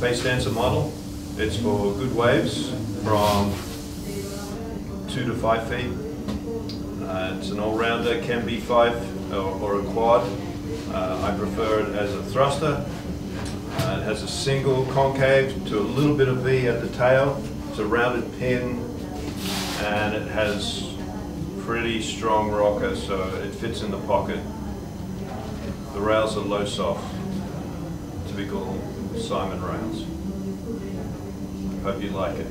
face dancer model. It's for good waves from two to five feet. Uh, it's an all-rounder, can be five or, or a quad. Uh, I prefer it as a thruster. Uh, it has a single concave to a little bit of V at the tail. It's a rounded pin and it has pretty strong rocker so it fits in the pocket. The rails are low soft, typical Simon rails. Hope you like it.